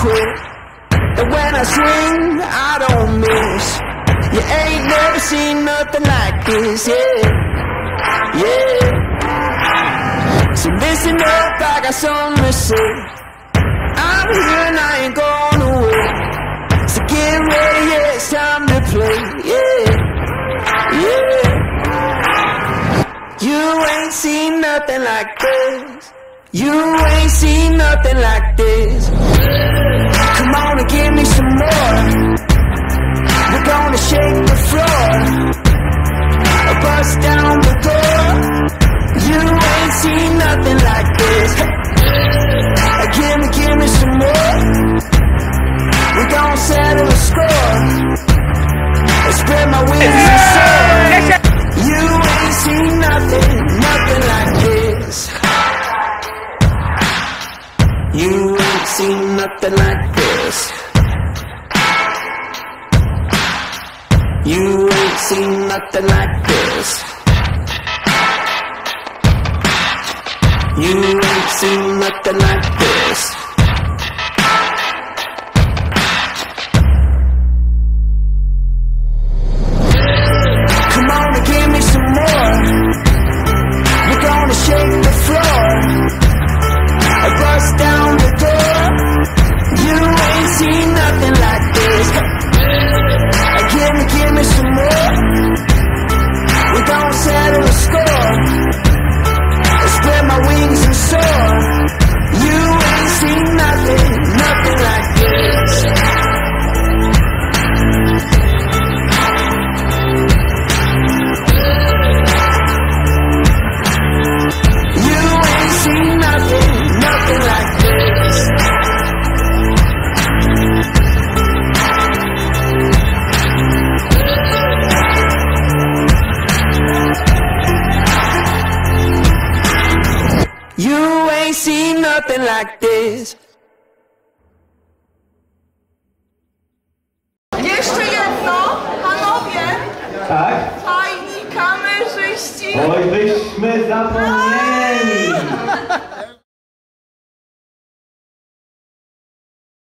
quit. And when I swing, I don't miss. You ain't never seen nothing like this, yeah. Yeah. So listen up, I got something to say. I'm here and I ain't going away. So get ready, yeah, it's time to play, yeah. Yeah. You ain't seen nothing like this. You ain't seen nothing like this. Come on and give me some more. We're gonna shake the floor. Bust down the door. You ain't seen nothing like this. Give me, give me some more. We gon' settle the score. Spread my wings and soar. You ain't seen nothing, nothing like this. You ain't seen nothing like this. You ain't seen nothing like this. You ain't seen nothing like this. You ain't seen nothing like this. Jeszcze jedno, panowie, Tak? fajni kamerzyści. Oj, byśmy zapomnieli.